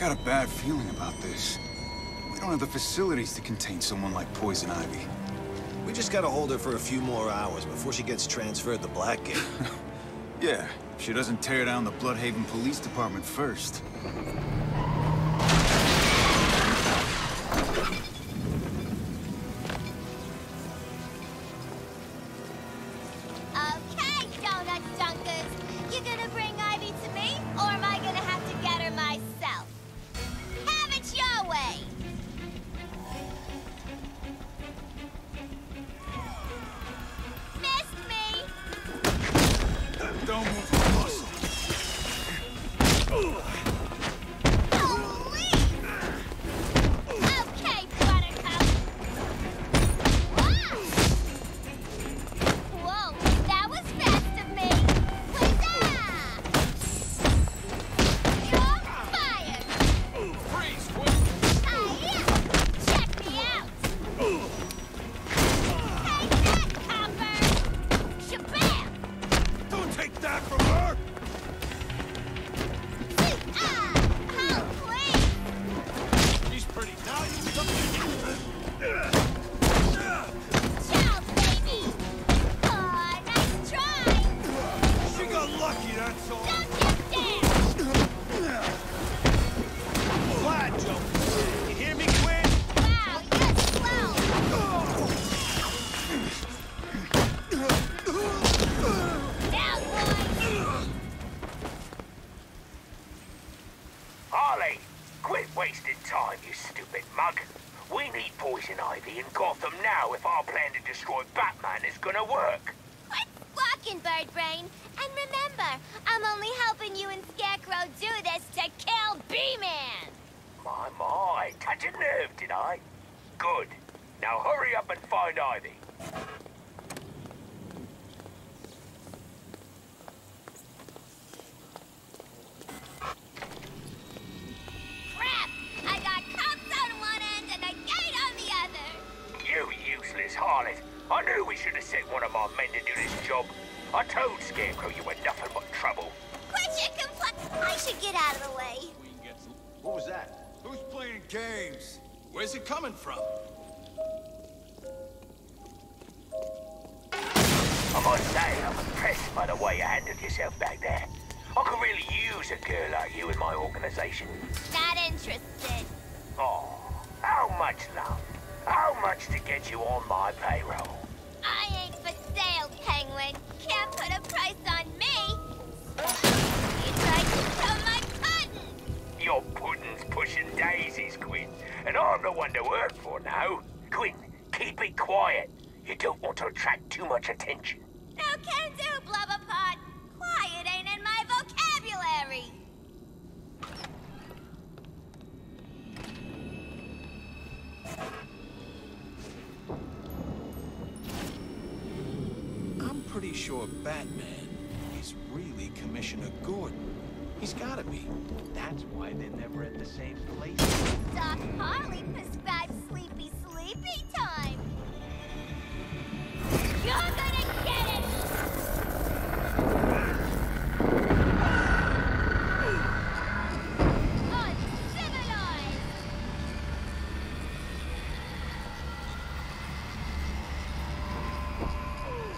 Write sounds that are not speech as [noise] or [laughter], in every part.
got a bad feeling about this. We don't have the facilities to contain someone like Poison Ivy. We just gotta hold her for a few more hours before she gets transferred to Blackgate. [laughs] yeah, if she doesn't tear down the Blüdhaven Police Department first. Good. Now hurry up and find Ivy. I must say, I'm impressed by the way you handled yourself back there. I could really use a girl like you in my organization. Not interested. Oh, how much love? How much to get you on my payroll? I ain't for sale, Penguin. Can't put a price on me. You tried to kill my puddin! Your puddin's pushing daisies, Quinn. And I'm the one to work for now. Quinn, keep it quiet. You don't want to attract too much attention can do, Blubberpot. Quiet ain't in my vocabulary. I'm pretty sure Batman is really Commissioner Gordon. He's gotta be. That's why they're never at the same place. Doc Harley prescribes sleepy, sleepy time. You're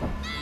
No!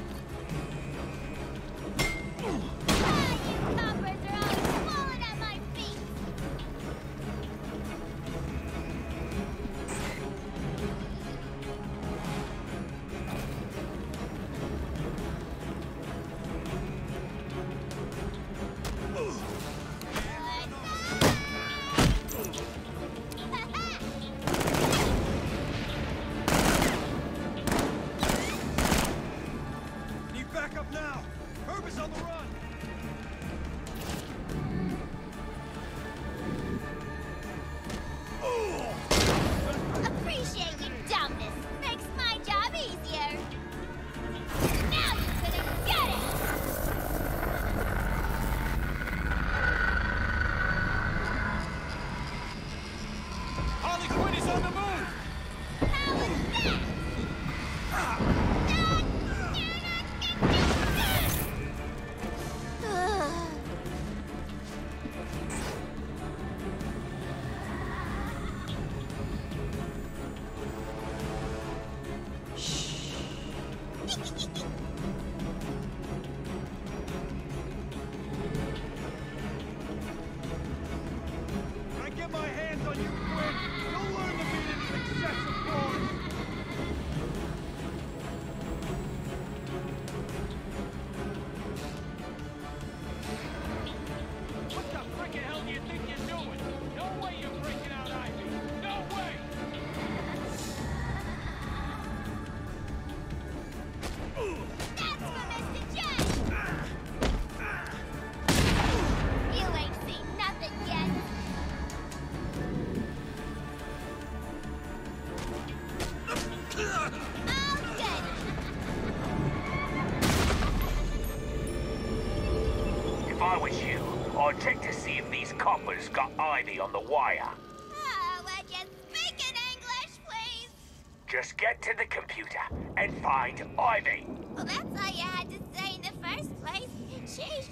find Ivy. Well, that's all you had to say in the first place. Sheesh.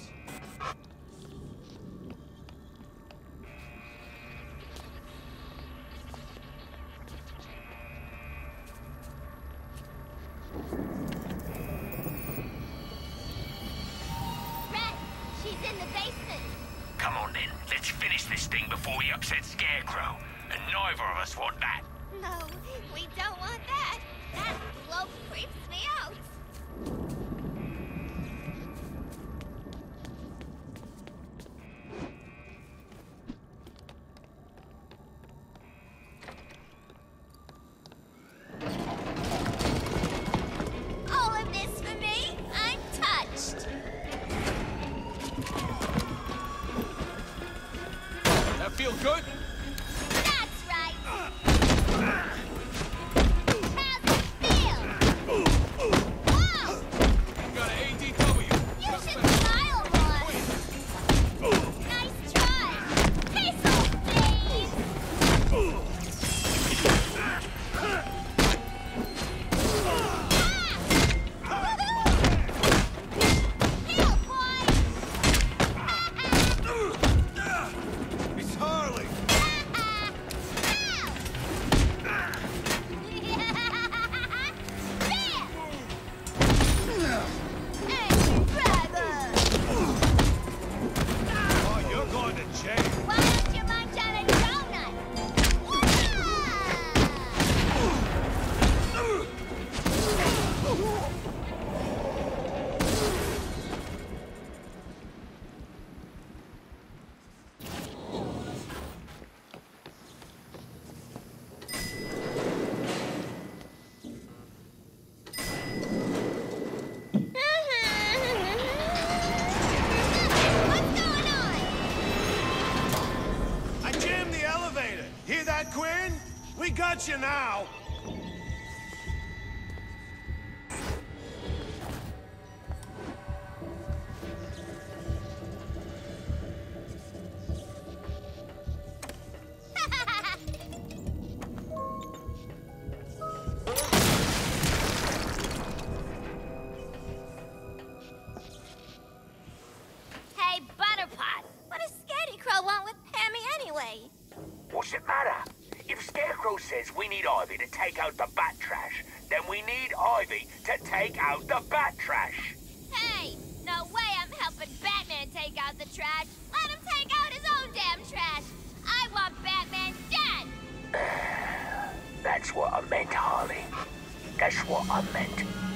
Come on then, let's finish this thing before we upset Scarecrow. And neither of us want that. No. you now! meant, Harley. That's what I meant.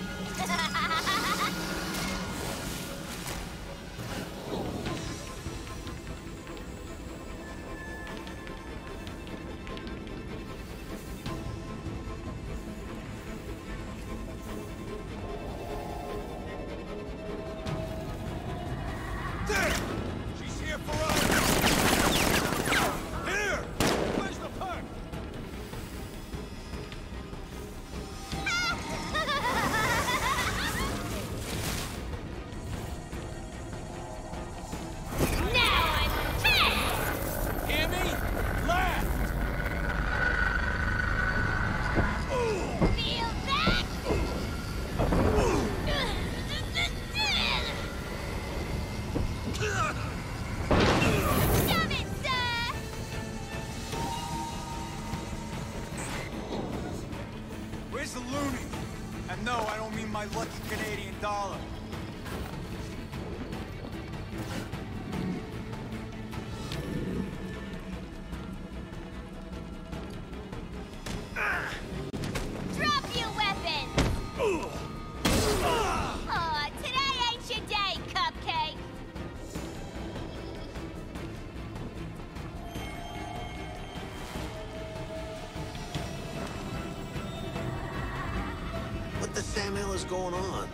is going on?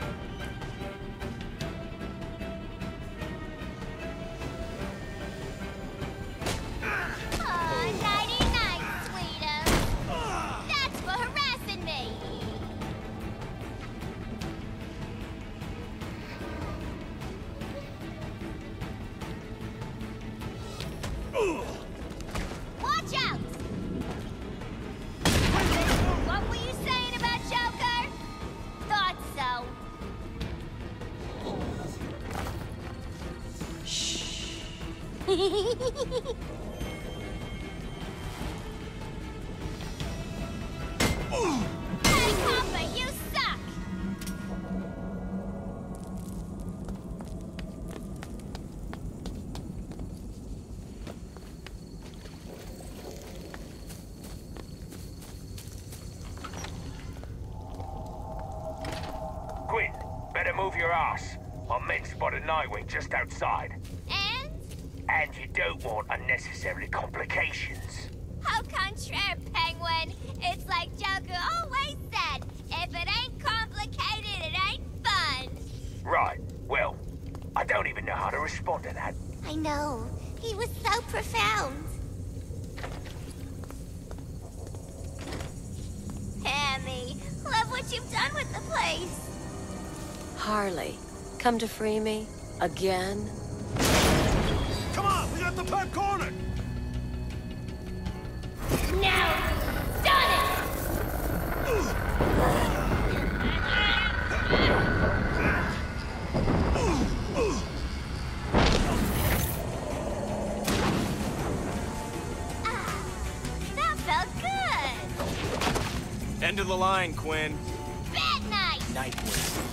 My men spotted Nightwing just outside. And? And you don't want unnecessary complications. How contraire, Penguin! It's like Joker always said, if it ain't complicated, it ain't fun! Right, well, I don't even know how to respond to that. I know. He was so profound. Pammy, love what you've done with the place. Harley, come to free me? Again? Come on, we got the pet cornered! Now, done it! Ah, that felt good. End of the line, Quinn. Bad night. Nightwing.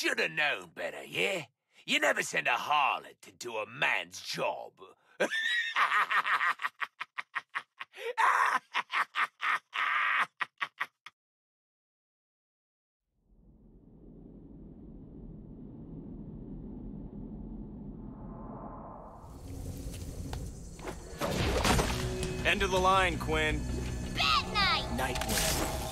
Should have known better, yeah? You never send a harlot to do a man's job. End of the line, Quinn. Bad night! Nightwing.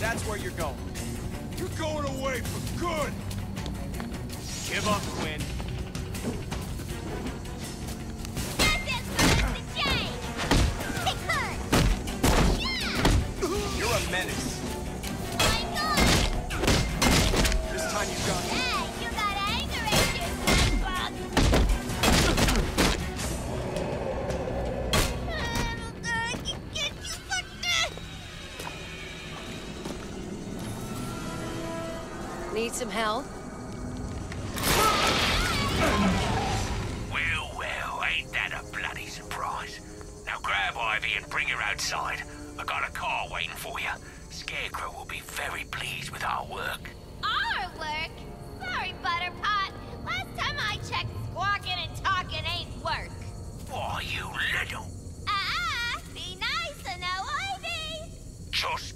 That's where you're going. You're going away for good! Give up, Quinn. You're a menace. hell. Well, well, ain't that a bloody surprise? Now grab Ivy and bring her outside. I got a car waiting for you. Scarecrow will be very pleased with our work. Our work? Sorry, Butterpot. Last time I checked, squawking and talking ain't work. Why, you little... Ah, uh -uh. be nice, and no Ivy! Just